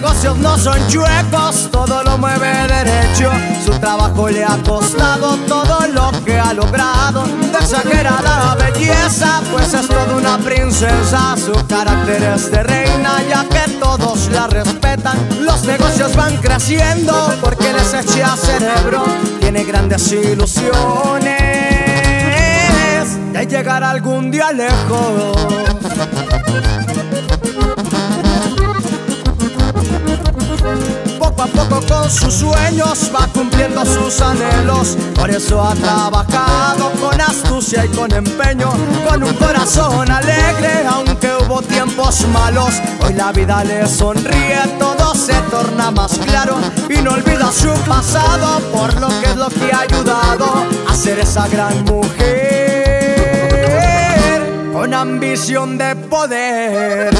negocios no son chuecos, todo lo mueve derecho. Su trabajo le ha costado todo lo que ha logrado. De pues es toda una princesa. Su carácter es de reina, ya que todos la respetan. Los negocios van creciendo porque les echa cerebro. Tiene grandes ilusiones de llegar algún día lejos. Sus sueños va cumpliendo sus anhelos. Por eso ha trabajado con astucia y con empeño, con un corazón alegre, aunque hubo tiempos malos. Hoy la vida le sonríe, todo se torna más claro y no olvida su pasado por lo que es lo que ha ayudado a ser esa gran mujer con ambición de poder.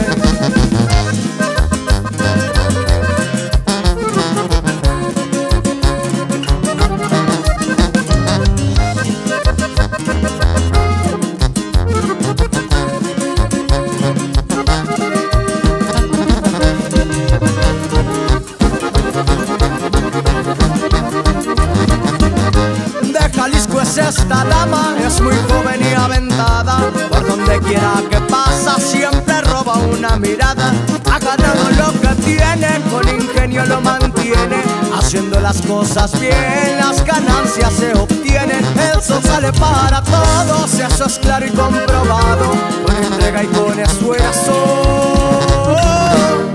Esta dama, es muy joven y aventada. Por donde quiera que pasa, siempre roba una mirada. Ha ganado lo que tiene, con ingenio lo mantiene. Haciendo las cosas bien, las ganancias se obtienen. El sol sale para todos, eso es claro y comprobado. Con entrega y con esfuerzo,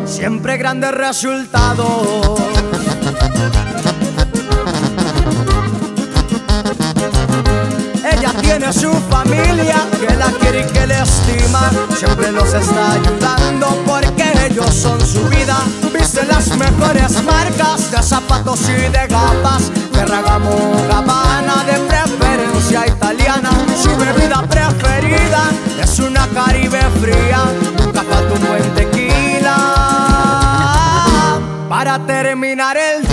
siempre grandes resultados. Estima. Siempre los está ayudando porque ellos son su vida. Viste las mejores marcas de zapatos y de gafas. Ferragamo Gabbana de preferencia italiana. Su bebida preferida es una caribe fría. Nunca falta un buen tequila para terminar el